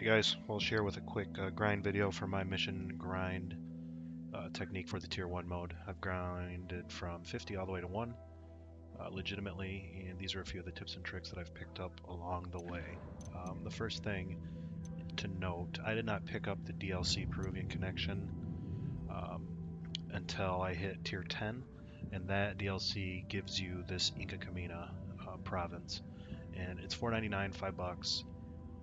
Hey guys, we'll share with a quick uh, grind video for my mission grind uh, technique for the tier 1 mode. I've grinded from 50 all the way to 1 uh, legitimately and these are a few of the tips and tricks that I've picked up along the way. Um, the first thing to note, I did not pick up the DLC Peruvian connection um, until I hit tier 10 and that DLC gives you this Inca Camina uh, province and it's 4.99, 5 bucks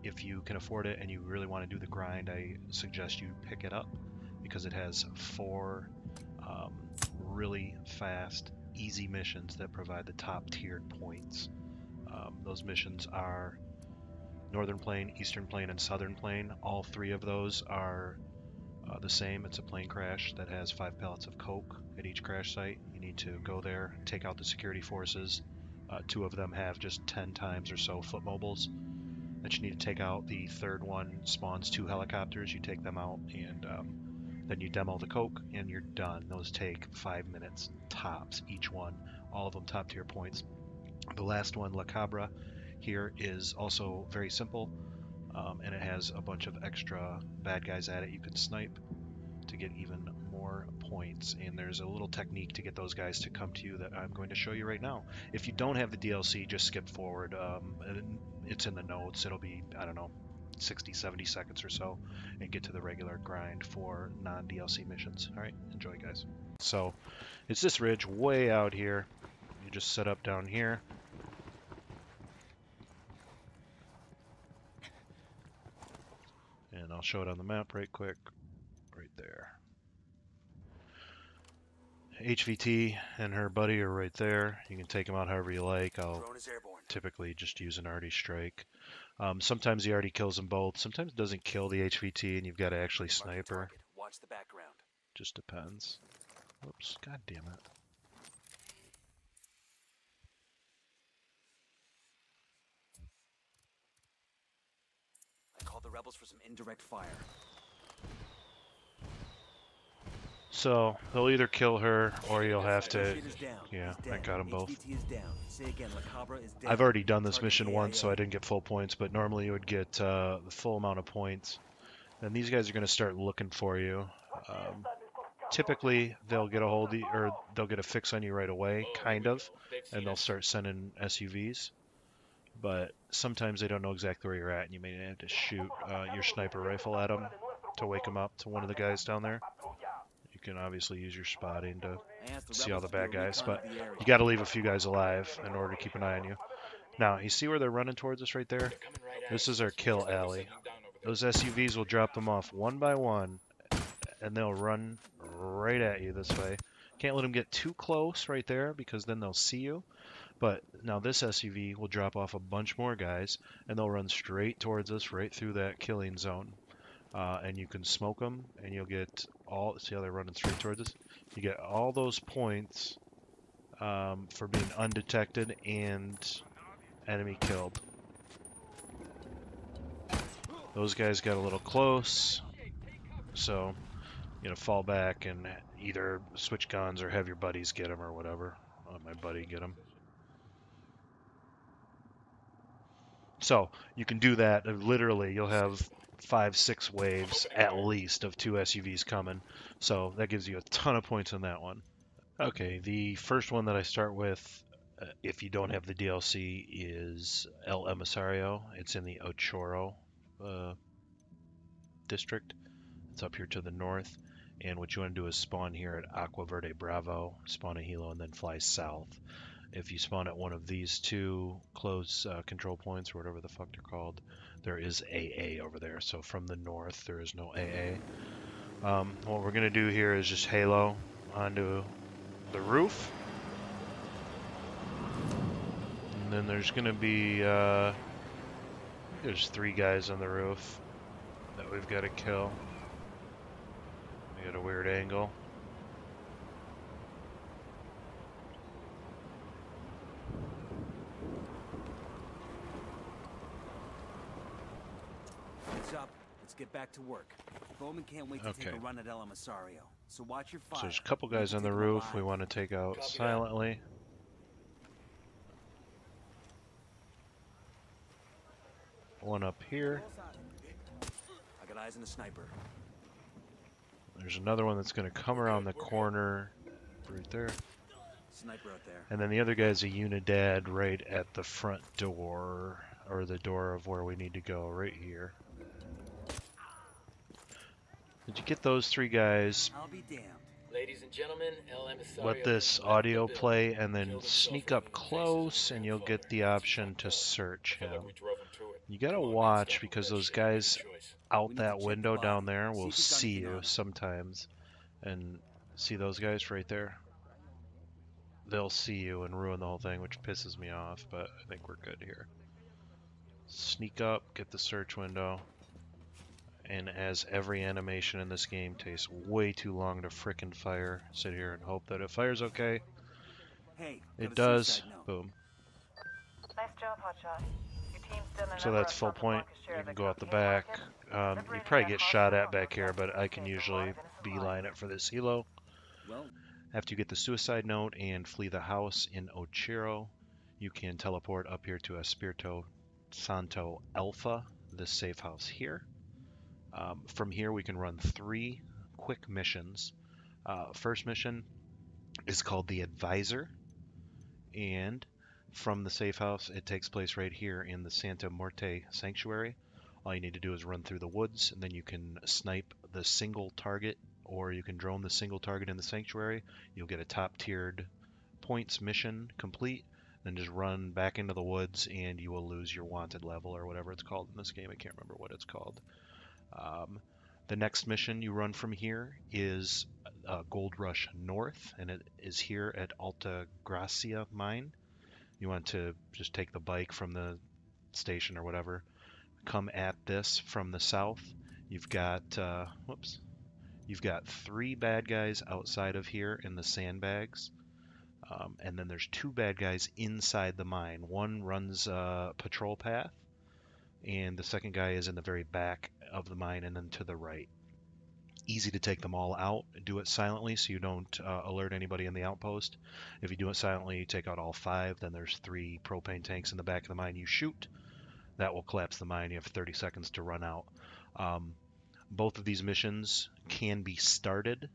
if you can afford it and you really want to do the grind, I suggest you pick it up because it has four um, really fast, easy missions that provide the top tiered points. Um, those missions are Northern Plane, Eastern Plane, and Southern Plane. All three of those are uh, the same. It's a plane crash that has five pallets of coke at each crash site. You need to go there, take out the security forces. Uh, two of them have just 10 times or so foot mobiles that you need to take out. The third one spawns two helicopters. You take them out, and um, then you demo the coke, and you're done. Those take five minutes tops each one. All of them top tier points. The last one, La Cabra, here is also very simple, um, and it has a bunch of extra bad guys at it. You can snipe to get even more points and there's a little technique to get those guys to come to you that I'm going to show you right now. If you don't have the DLC, just skip forward. Um, it's in the notes. It'll be, I don't know, 60, 70 seconds or so and get to the regular grind for non-DLC missions. All right, enjoy guys. So it's this ridge way out here. You just set up down here. And I'll show it on the map right quick. Right there. HVT and her buddy are right there. You can take them out however you like. I'll typically just use an arty strike. Um, sometimes the arty kills them both. Sometimes it doesn't kill the HVT and you've got to actually sniper. Watch the background. Just depends. Whoops, god damn it. I called the rebels for some indirect fire. So they'll either kill her or you'll have to. Yeah, I got them both. I've already done this mission once, so I didn't get full points. But normally you would get uh, the full amount of points. And these guys are going to start looking for you. Um, typically, they'll get a hold of you, or they'll get a fix on you right away, kind of, and they'll start sending SUVs. But sometimes they don't know exactly where you're at, and you may have to shoot uh, your sniper rifle at them to wake them up to one of the guys down there can obviously use your spotting to see all the bad guys, but you got to leave a few guys alive in order to keep an eye on you. Now, you see where they're running towards us right there? This is our kill alley. Those SUVs will drop them off one by one, and they'll run right at you this way. Can't let them get too close right there because then they'll see you. But now this SUV will drop off a bunch more guys, and they'll run straight towards us right through that killing zone uh, and you can smoke them, and you'll get all. See how they're running straight towards us? You get all those points um, for being undetected and enemy killed. Those guys got a little close, so you know fall back and either switch guns or have your buddies get them or whatever. Let my buddy get them. So you can do that. Literally, you'll have five, six waves at least of two SUVs coming. So that gives you a ton of points on that one. Okay, the first one that I start with, uh, if you don't have the DLC, is El Emisario. It's in the Ochoro uh, district. It's up here to the north. And what you want to do is spawn here at Aqua Verde Bravo, spawn a helo, and then fly south. If you spawn at one of these two close uh, control points, or whatever the fuck they're called, there is AA over there. So from the north, there is no AA. Um, what we're going to do here is just halo onto the roof. And then there's going to be, uh, there's three guys on the roof that we've got to kill. We got a weird angle. get back to work. Bowman can't wait to okay. take a run at El Emisario, so watch your fire. So there's a couple guys on the roof we want to take out Copy silently. That. One up here. I Got eyes on a sniper. There's another one that's going to come around the corner right there. Sniper out there. And then the other guy's a Unidad right at the front door, or the door of where we need to go, right here. Did you get those three guys? I'll be damned. Ladies and gentlemen, Let this audio play and then sneak up close and you'll get the option to search him. like we drove him to it. You gotta Come on, man, watch because those guys Make a choice. We out that window down there will if he's got see you sometimes. And see those guys right there? They'll see you and ruin the whole thing, which pisses me off, but I think we're good here. Sneak up, get the search window. And as every animation in this game takes way too long to frickin' fire, sit here and hope that it fires okay. Hey, It does. Boom. Nice job, Hotshot. Your team's done a So that's full point. You can go out the back. Um, you probably get shot at back here, but I can usually alive and beeline it for this helo. After you get the suicide note and flee the house in Ochiro, you can teleport up here to Espiritu Santo Alpha, this safe house here. Um, from here, we can run three quick missions. Uh, first mission is called the Advisor, and from the safe house, it takes place right here in the Santa Muerte Sanctuary. All you need to do is run through the woods, and then you can snipe the single target, or you can drone the single target in the sanctuary. You'll get a top tiered points mission complete. Then just run back into the woods, and you will lose your wanted level or whatever it's called in this game. I can't remember what it's called. Um, the next mission you run from here is uh, Gold Rush North, and it is here at Alta Gracia Mine. You want to just take the bike from the station or whatever, come at this from the south. You've got, uh, whoops, you've got three bad guys outside of here in the sandbags. Um, and then there's two bad guys inside the mine. One runs a patrol path, and the second guy is in the very back of the mine and then to the right. Easy to take them all out. Do it silently so you don't uh, alert anybody in the outpost. If you do it silently, you take out all five. Then there's three propane tanks in the back of the mine. You shoot. That will collapse the mine. You have 30 seconds to run out. Um, both of these missions can be started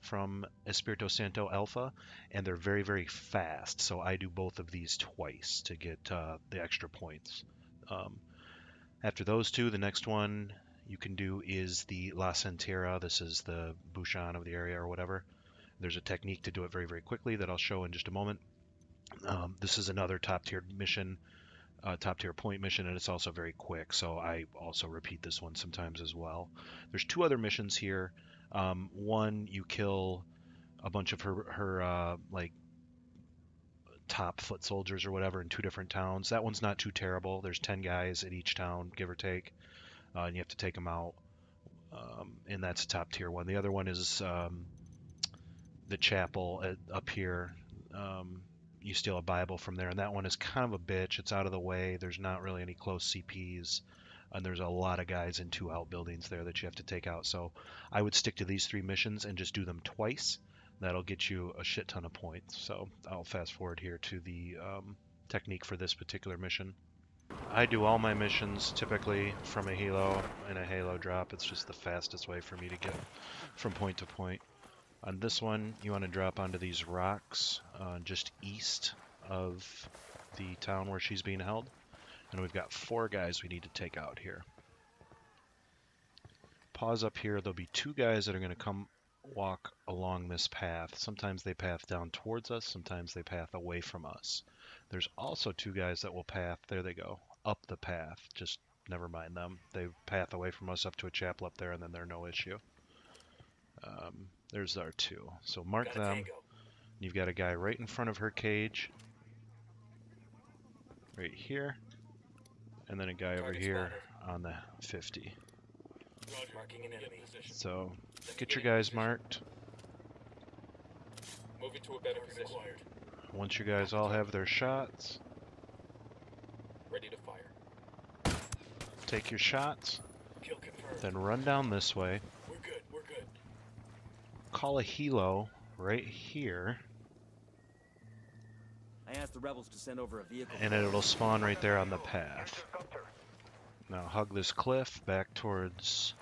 from Espiritu Santo Alpha, and they're very, very fast. So I do both of these twice to get uh, the extra points. Um, after those two, the next one you can do is the La Santera. This is the Bouchon of the area or whatever. There's a technique to do it very, very quickly that I'll show in just a moment. Um, this is another top tier mission, uh, top tier point mission, and it's also very quick. So I also repeat this one sometimes as well. There's two other missions here. Um, one, you kill a bunch of her her uh, like top foot soldiers or whatever in two different towns. That one's not too terrible. There's ten guys in each town, give or take, uh, and you have to take them out. Um, and that's a top tier one. The other one is um, the chapel at, up here. Um, you steal a Bible from there, and that one is kind of a bitch. It's out of the way. There's not really any close CPs, and there's a lot of guys in two outbuildings there that you have to take out. So I would stick to these three missions and just do them twice. That'll get you a shit ton of points. So I'll fast forward here to the um, technique for this particular mission. I do all my missions typically from a helo and a halo drop. It's just the fastest way for me to get from point to point. On this one, you want to drop onto these rocks uh, just east of the town where she's being held. And we've got four guys we need to take out here. Pause up here. There'll be two guys that are going to come walk along this path. Sometimes they path down towards us, sometimes they path away from us. There's also two guys that will path, there they go, up the path. Just never mind them. They path away from us up to a chapel up there, and then they're no issue. Um, there's our two. So mark them. You've got a guy right in front of her cage. Right here. And then a guy over Target here on the 50. Roger. Marking an enemy. So get your guys marked. Moving to a better position. Once you guys all have their shots, Ready to fire. take your shots, Kill then run down this way. We're good. We're good. Call a helo right here, I asked the rebels to send over a vehicle. and it'll spawn right there on the path. Now hug this cliff back towards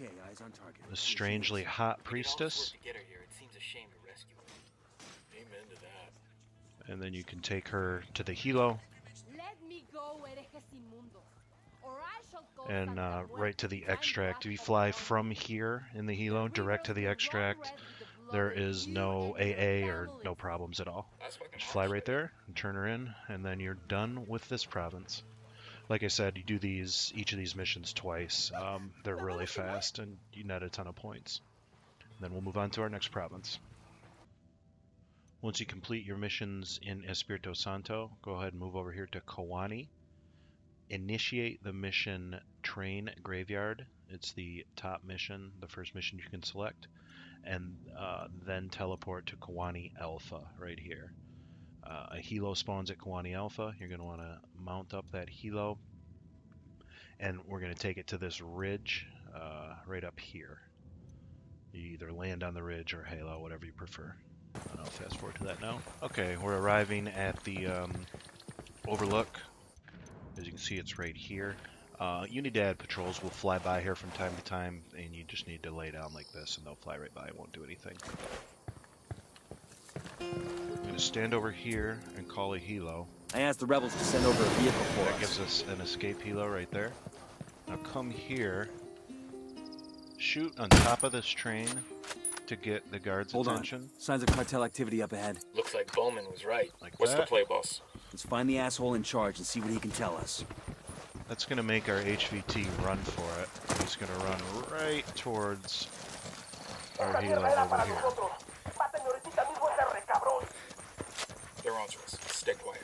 Okay, eyes on target. the strangely hot We did all this priestess, get her here. It seems a shame to rescue her. Amen to that. and then you can take her to the helo. Let me go, herejes or I shall call and uh, right to the to find extract. you We fly from here in the helo direct to the extract. There is no AA or no problems at all. Just fly right there and turn her in, and then you're done with this province. Like I said, you do these each of these missions twice. Um, they're really fast, and you net a ton of points. then we'll move on to our next province. Once you complete your missions in Espiritu Santo, go ahead and move over here to Koani. Initiate the mission Train Graveyard. It's the top mission, the first mission you can select, and uh, then teleport to Koani Alpha right here. Uh, a helo spawns at Koani Alpha. You're going to want to mount up that helo, and we're going to take it to this ridge uh, right up here. You either land on the ridge or halo, whatever you prefer. I'll fast forward to that now. Okay, we're arriving at the um, overlook. As you can see, it's right here. Uh, Unidad patrols will fly by here from time to time, and you just need to lay down like this, and they'll fly right by. Won't do anything. I'm to stand over here and call a helo. I asked the rebels to send over a vehicle for That us. gives us an escape helo right there. Now come here, shoot on top of this train to get the guards' Hold attention. on. Signs of cartel activity up ahead. Looks like Bowman was right. Like What's the play, boss? Let's find the asshole in charge and see what he can tell us. That's going to make our HVT run for it. He's going to run right towards our helo over here. They're onto us. Stay quiet.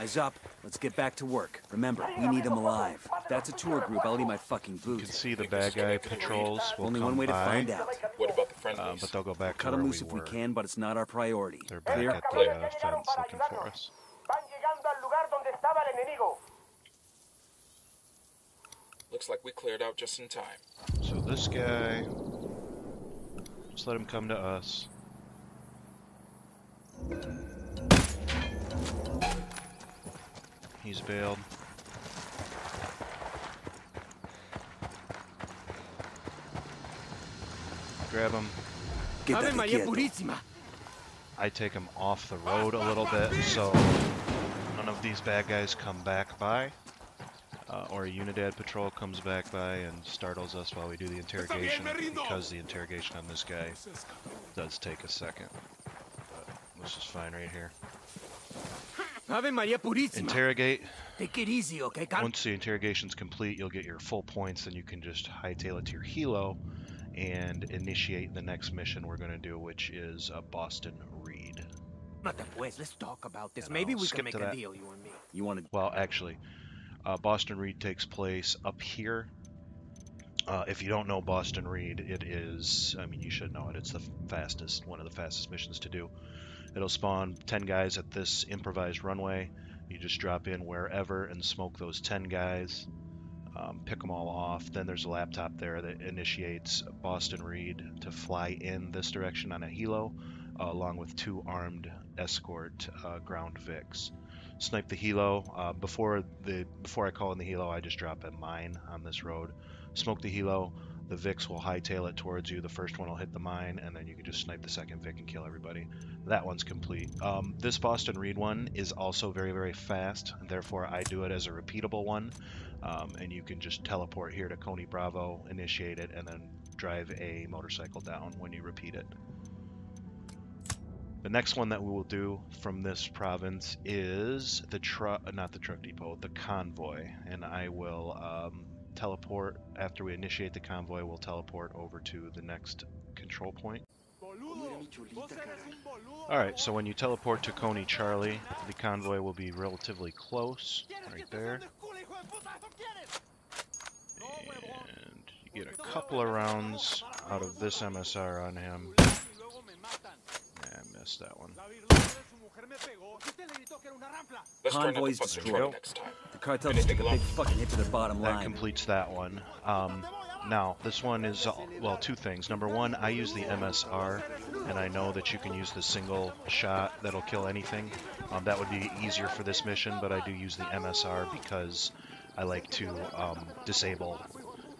Eyes up. Let's get back to work. Remember, we need them alive. If that's a tour group, I'll need my fucking boots. You can see the bad guy make it a lead? patrols will Only come one way to by, find out. What about the friendlies? uh, but they'll go back to Cut where them we loose if were. we can, but it's not our priority. They're back Clear? at the uh, fence looking for us. Van llegando al lugar donde estaba el enemigo. Looks like we cleared out just in time. So this guy, just let him come to us. He's bailed. Grab him. Get that kid. I take him off the road a little bit so none of these bad guys come back by. Uh, or a Unidad patrol comes back by and startles us while we do the interrogation because the interrogation on this guy does take a second. But this is fine right here. Ave Maria Purísima. Interrogate. Take it easy, okay? Calm. Once the interrogation's complete, you'll get your full points, and you can just hightail it to your helo and initiate the next mission we're going to do, which is a Boston Reed. Pues, let's talk about this. And Maybe I'll we can make a that. deal, you and me. You want to... Well, actually, uh, Boston Reed takes place up here. Uh, if you don't know Boston Reed, it is, I mean, you should know it. It's the fastest, one of the fastest missions to do. It'll spawn 10 guys at this improvised runway. You just drop in wherever and smoke those 10 guys, um, pick them all off. Then there's a laptop there that initiates Boston Reed to fly in this direction on a helo, uh, along with two armed escort uh, ground Vics snipe the helo. Uh, before the before I call in the helo, I just drop a mine on this road, smoke the helo. The Vix will hightail it towards you. The first one will hit the mine, and then you can just snipe the second Vic and kill everybody. That one's complete. Um, this Boston Reed one is also very, very fast, therefore I do it as a repeatable one. Um, and you can just teleport here to Coney Bravo, initiate it, and then drive a motorcycle down when you repeat it. The next one that we will do from this province is the truck, not the truck depot, the convoy, and I will um, teleport after we initiate the convoy. We'll teleport over to the next control point. All right, so when you teleport to Coney Charlie, the convoy will be relatively close, right there, and you get a couple of rounds out of this MSR on him. Yeah, I missed that one. Let's try Convoy's destroyed. truck next time. The cartel just took a big fucking hit to their bottom That line. completes that one. Um, now, this one is, uh, well, two things. Number one, I use the MSR, and I know that you can use the single shot that'll kill anything. Um, that would be easier for this mission, but I do use the MSR because I like to um, disable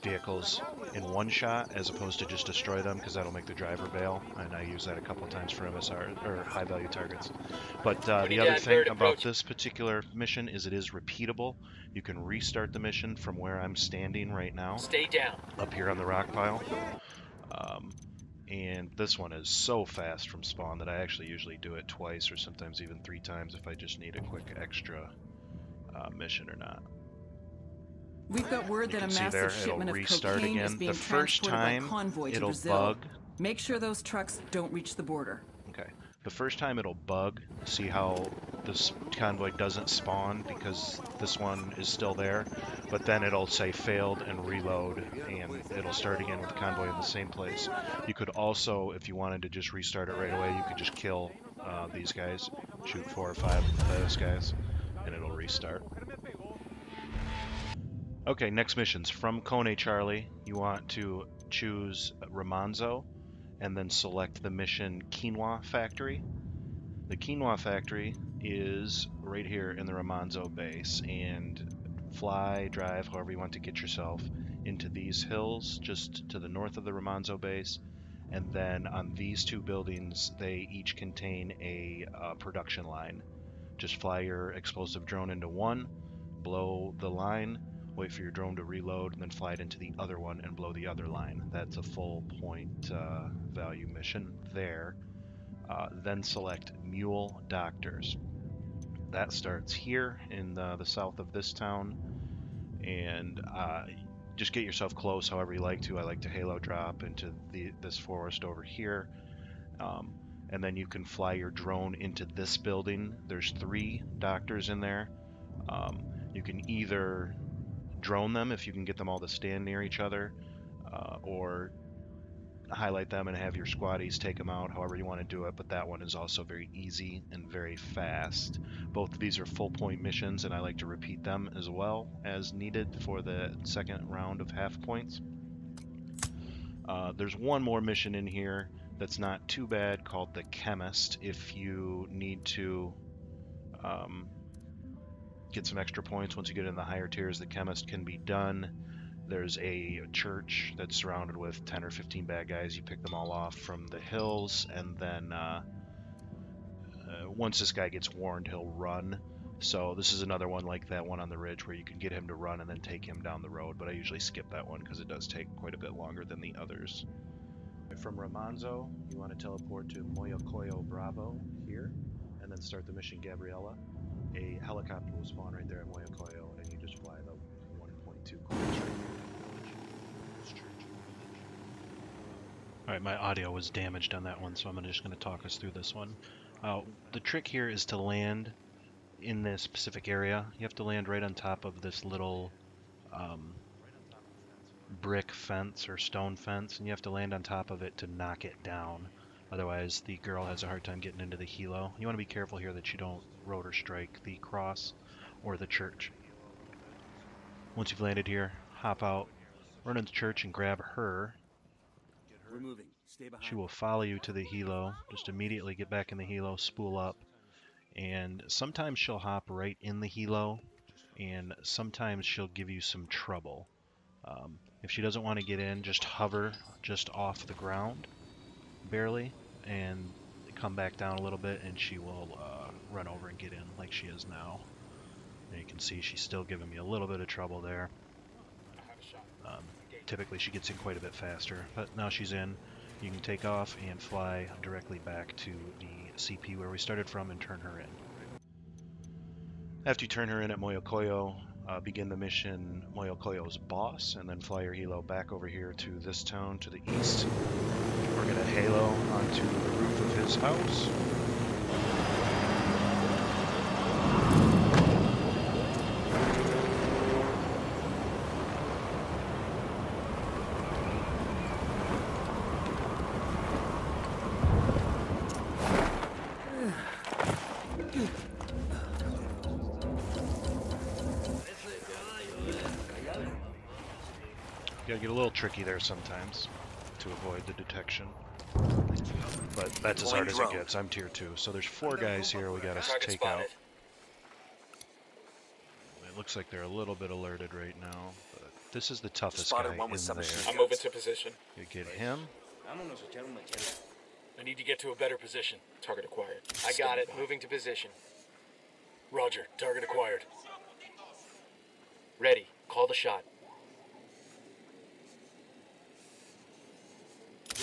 vehicles in one shot as opposed to just destroy them because that'll make the driver bail. And I use that a couple times for MSR or high value targets. But uh, the other thing about this particular mission is it is repeatable. You can restart the mission from where I'm standing right now Stay down. up here on the rock pile. Um, and this one is so fast from spawn that I actually usually do it twice or sometimes even three times if I just need a quick extra uh, mission or not. We've got word that a massive there, shipment of restart cocaine is being The first transported time by convoy to Brazil. bug. Make sure those trucks don't reach the border. Okay. The first time it'll bug, see how this convoy doesn't spawn because this one is still there, but then it'll say failed and reload and it'll start again with the convoy in the same place. You could also, if you wanted to just restart it right away, you could just kill uh, these guys, shoot four or five of those guys, and it'll restart. Okay, next missions. From Kone Charlie, you want to choose Remanzo and then select the mission Quinoa Factory. The Quinoa Factory is right here in the Remanzo base, and fly, drive, however you want to get yourself into these hills just to the north of the Remanzo base. And then on these two buildings, they each contain a uh, production line. Just fly your explosive drone into one, blow the line, wait for your drone to reload, and then fly it into the other one and blow the other line. That's a full point uh, value mission there. Uh, then select Mule Doctors. That starts here in the, the south of this town, and uh, just get yourself close however you like to. I like to halo drop into the this forest over here. Um, and then you can fly your drone into this building. There's three doctors in there. Um, you can either drone them if you can get them all to stand near each other, uh, or highlight them and have your squaddies take them out, however you want to do it. But that one is also very easy and very fast. Both of these are full point missions, and I like to repeat them as well as needed for the second round of half points. Uh, there's one more mission in here that's not too bad called the Chemist. If you need to um, get some extra points once you get in the higher tiers, the Chemist can be done. There's a church that's surrounded with 10 or 15 bad guys. You pick them all off from the hills, and then uh, uh, once this guy gets warned, he'll run. So this is another one like that one on the ridge where you can get him to run and then take him down the road. But I usually skip that one because it does take quite a bit longer than the others. From Remanzo, you want to teleport to Moyokoyo Bravo here, and then start the mission Gabriella. A helicopter will spawn right there at Moyokoyo, and you just fly the 1.2 kilometers. Alright, my audio was damaged on that one, so I'm just going to talk us through this one. Uh, the trick here is to land in this specific area. You have to land right on top of this little um, brick fence or stone fence, and you have to land on top of it to knock it down. Otherwise, the girl has a hard time getting into the helo. You want to be careful here that you don't rotor strike the cross or the church. Once you've landed here, hop out, run into the church and grab her. We're moving. Stay behind. She will follow you to the helo. Just immediately get back in the helo, spool up, and sometimes she'll hop right in the helo, and sometimes she'll give you some trouble. Um, if she doesn't want to get in, just hover just off the ground, barely, and come back down a little bit, and she will uh, run over and get in like she is now. And you can see she's still giving me a little bit of trouble there. Um, typically she gets in quite a bit faster, but now she's in. You can take off and fly directly back to the CP where we started from and turn her in. After you turn her in at Moyokoyo, uh, begin the mission Moyokoyo's boss, and then fly your helo back over here to this town to the east. We're gonna halo onto the roof of his house. Gotta get a little tricky there sometimes to avoid the detection. But that's as hard as it gets. I'm tier 2. So there's four guys here we gotta Target take out. It looks like they're a little bit alerted right now, but This is the toughest Spotted guy one with in there. I'm moving to position. You get him. I need to get to a better position. Target acquired. I got it. Moving to position. Roger. Target acquired. Ready. Call the shot.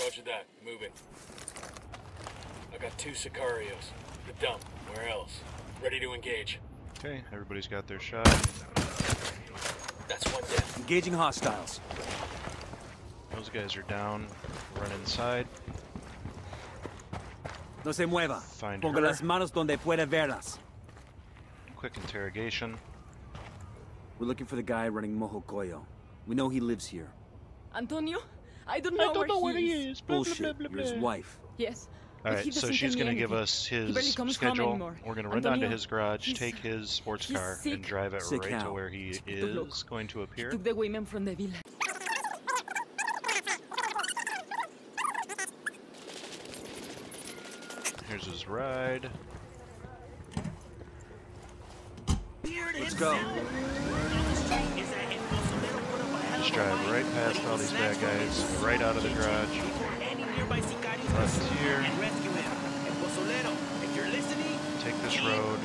Roger that. Moving. I got two Sicarios. The dump. Where else? Ready to engage. Okay, everybody's got their shot. That's one down. Engaging hostiles. Those guys are down. Run inside. No se mueva. Find Ponga her. las manos donde puede verlas. Quick interrogation. We're looking for the guy running Mojocoyo. We know he lives here. Antonio, I don't know, where, he is. Bullshit. You're his wife. Yes. All but he right, so she's going to give us his barely comes home schedule. We're going to run down to his garage, take his sports car, sick. and drive it Sick right to where he Stupid look. is going to appear. Took the women from the villa. Here's his ride. Let's go. Just drive right past all these bad guys, right out of the garage. Left here. Take this road.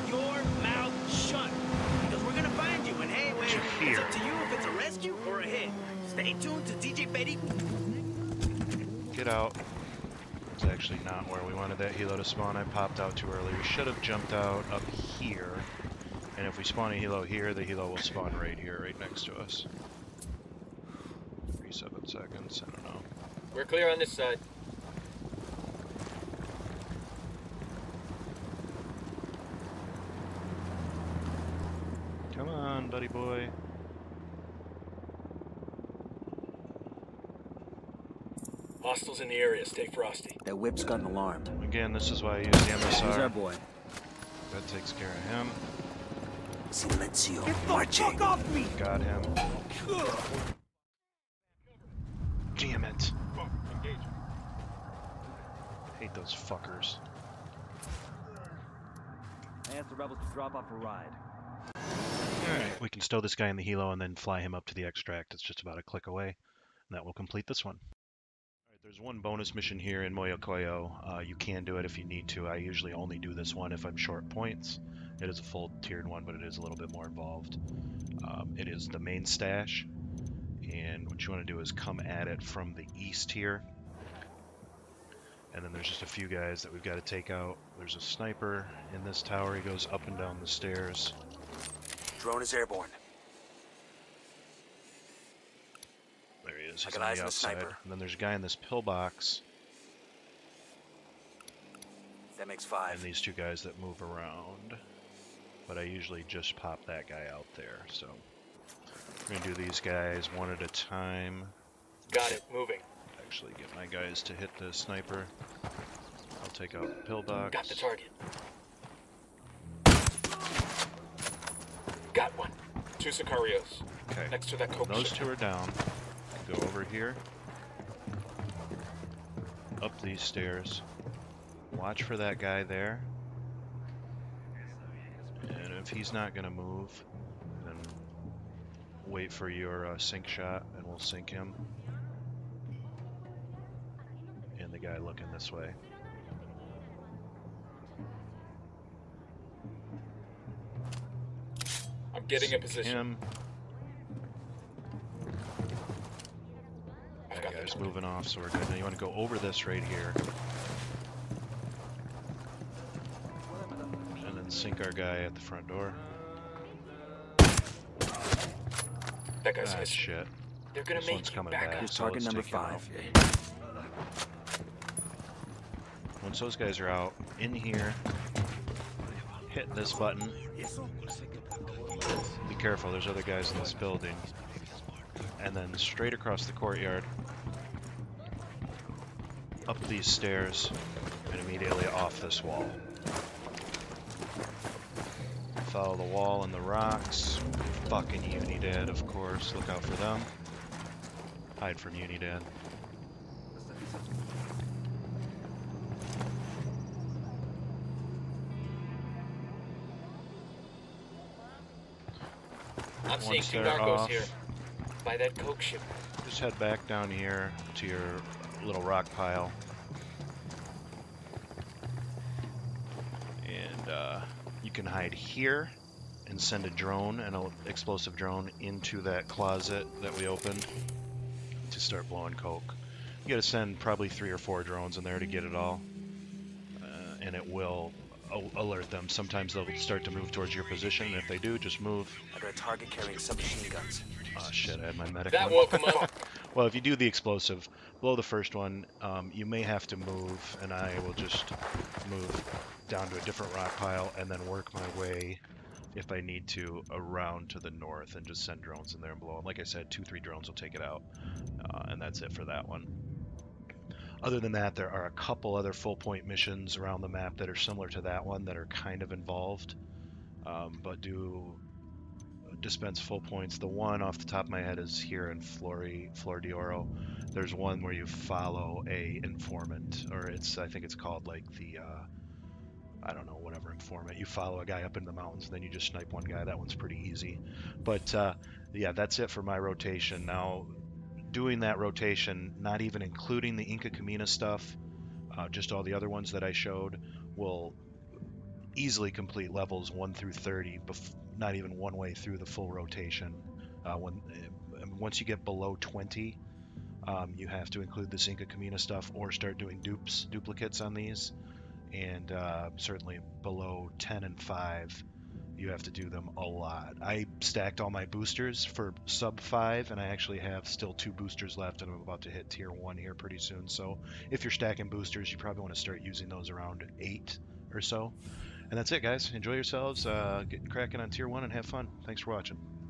To it's here. up to you if it's a rescue or a hit. Stay tuned to DJ Betty. Get out. It's actually not where we wanted that helo to spawn. I popped out too early. We should have jumped out up here. And if we spawn a helo here, the helo will spawn right here, right next to us. Three seven seconds. I don't know. We're clear on this side. Come on, buddy boy. Hostiles in the area. Stay frosty. That whip's got an alarm. Again, this is why I use the He's our boy. That takes care of him. Silencio. Get the marching. fuck off me! Got him. Damn it. Hate those fuckers. I asked the rebels to drop off a ride. Alright, we can stow this guy in the helo and then fly him up to the extract. It's just about a click away. And that will complete this one. Alright, there's one bonus mission here in Moyokoyo. Uh, you can do it if you need to. I usually only do this one if I'm short points. It is a full tiered one, but it is a little bit more involved. Um, it is the main stash. And what you want to do is come at it from the east here. And then there's just a few guys that we've got to take out. There's a sniper in this tower. He goes up and down the stairs. Drone is airborne. There he is. I He's got on eyes the on the sniper. And then there's a guy in this pillbox, That makes five. and these two guys that move around. But I usually just pop that guy out there. So we're gonna do these guys one at a time. Got it. Moving. Actually, get my guys to hit the sniper. I'll take out the pillbox. Got the target. Got one. Two Sicarios. Okay. Next to that coke Those ship. two are down. Go over here. Up these stairs. Watch for that guy there. And if he's not going to move, then wait for your uh, sync shot and we'll sync him. And the guy looking this way. I'm getting a position. Him. That guy's target. moving off, so we're good. Now you want to go over this right here. And then sync our guy at the front door. That guy's Ah, missing. shit. They're gonna This make one's coming back back. up. Here's so target let's number take him out. five. Once those guys are out, in here, hit this button. Be careful, there's other guys in this building. And then straight across the courtyard, up these stairs, and immediately off this wall. Follow the wall and the rocks. Fucking Unidad, of course. Look out for them. Hide from Unidad. Seeing Once two they're narcos off, here. by that coke ship. Just head back down here to your little rock pile. And uh, you can hide here and send a drone, an explosive drone, into that closet that we opened to start blowing coke. You gotta send probably three or four drones in there to get it all. Uh, and it will alert them. Sometimes they'll start to move towards your position. and If they do, just move. I got a target carrying submachine guns. Oh shit, I had my medic That one. woke him up. Well, if you do the explosive, blow the first one, um, you may have to move, and I will just move down to a different rock pile and then work my way, if I need to, around to the north and just send drones in there and blow them. Like I said, two, three drones will take it out, uh, and that's it for that one. Other than that, there are a couple other full point missions around the map that are similar to that one that are kind of involved, um, but do dispense full points. The one off the top of my head is here in Flori, Flor de Oro. There's one where you follow a informant, or it's I think it's called like the uh, I don't know whatever informant. You follow a guy up in the mountains, then you just snipe one guy. That one's pretty easy. But uh, yeah, that's it for my rotation. Now, doing that rotation, not even including the Inca Camina stuff, uh, just all the other ones that I showed, will easily complete levels 1 through 30 bef- not even one way through the full rotation. Uh, when uh, once you get below 20 um, you have to include the Inca Camina stuff or start doing dupes duplicates on these. And uh, certainly below 10 and 5 you have to do them a lot I stacked all my boosters for sub 5 and I actually have still two boosters left and I'm about to hit tier 1 here pretty soon so if you're stacking boosters you probably want to start using those around 8 or so and that's it, guys. Enjoy yourselves. Uh, get cracking on tier one and have fun. Thanks for watching.